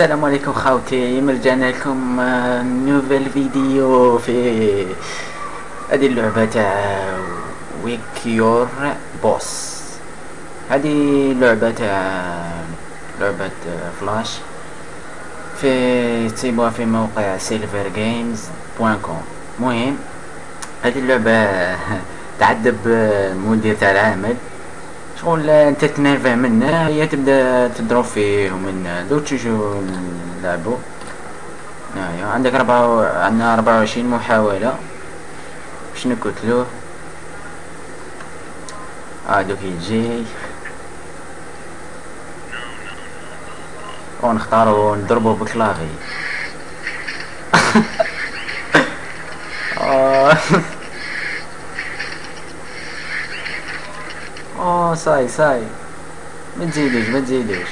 السلام عليكم خاوتي رجعنا لكم آه، nouvelle vidéo في هذه اللعبة تاع Whack Your Boss هذه لعبة تاع لعبة فلاش في تسيبوها في موقع Silver Games point com مهم هذه اللعبة تعذب المدير تاع العمل. شغل انت تنرفع منه هي تبدا تضرب فيه ومن دوك تشوفو نلعبو ايوا عندك ربعة عندنا ربعة وعشرين محاولة. باش نقتلوه آه دوك يجي. ونختارو نضربو بكلافي صاي صاي ما تزيدوش ما تزيدوش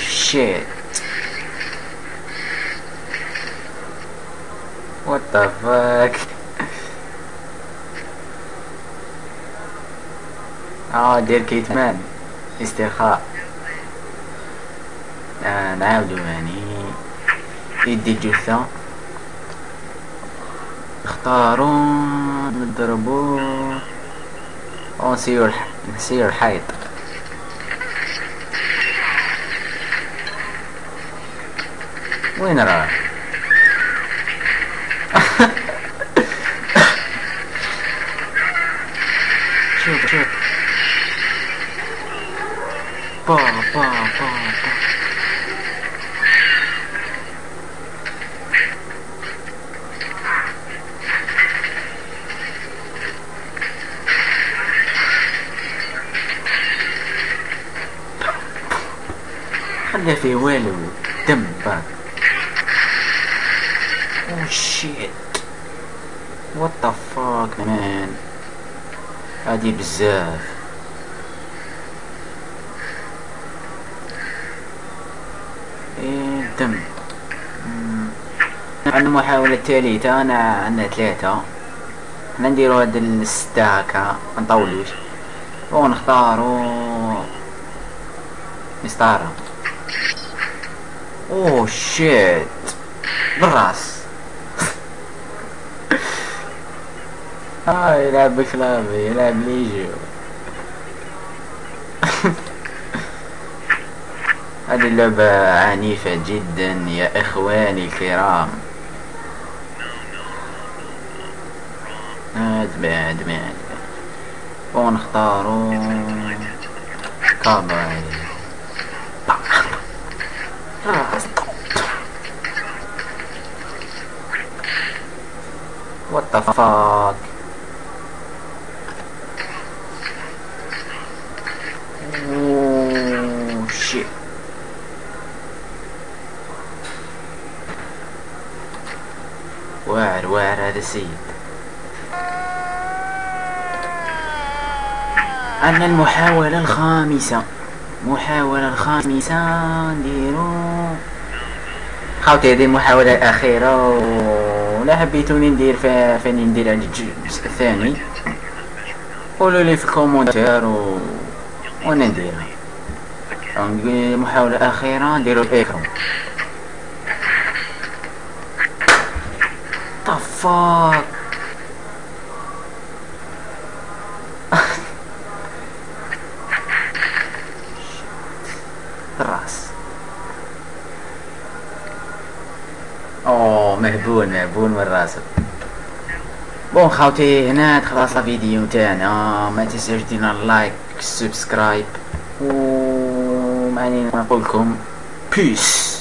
shit what the fuck آه directement استرخاء. آه نعاودو يعني. يدي الجثة اختارو نضربو oh see your head. Winner. shoot, shoot. Bomb, bomb, bomb, bomb. خلي في والو دم باك اوه شيت وات ذا فاك مان هادي بزاف. إيه دم. عندنا المحاولة الثالثة أنا عندنا ثلاثة. حنا نديرو هاد الستة هكا منطولوش ونختارو مسطرة اوه شيت بالراس. آه يلعب بكلابي يلعب ليجيو. هذه اللعبة عنيفة جدا يا إخواني الكرام. أدمع أدمع ونختارو كاباي. What the fuck? Oh shit. واعر واعر هذا السيد عندنا المحاولة الخامسة. المحاولة الخامسة. نديرو خاوتي هذه المحاولة الأخيرة. ولا حبيتوني ندير فين ندير على الجزء الثاني قولوا لي في ال commentaire و... وأنا نديرها المحاولة الأخيرة نديرو الإيكرو طفاك مهبول من راسك؟ bon خاوتي هنا خلاص الفيديو تاعنا. ما تنساوش ديرنا like subscribe و معني نقول لكم peace